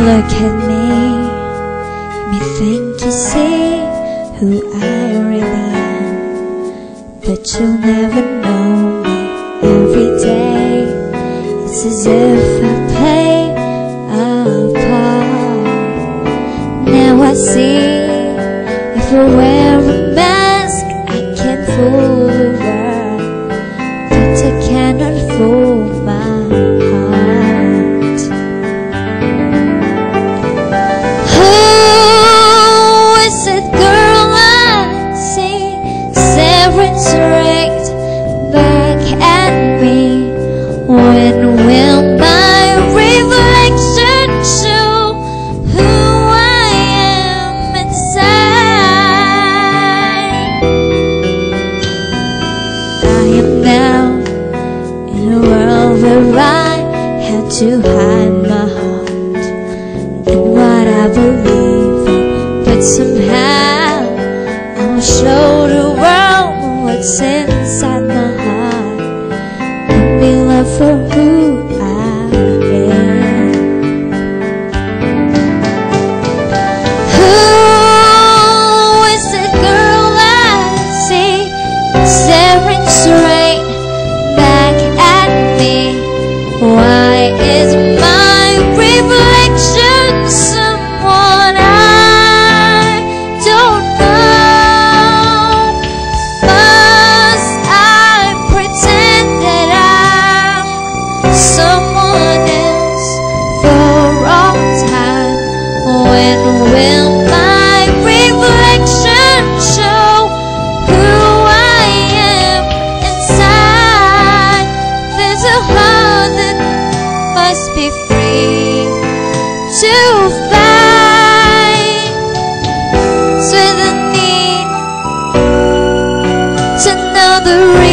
look at me, may think you see who I really am, but you'll never know me. Every day, it's as if I play a part. Now I see if I wear a mask, I can fool to hide my heart. And what I believe in, but somehow I will show the world what's in be free to fly to the need to know the reason.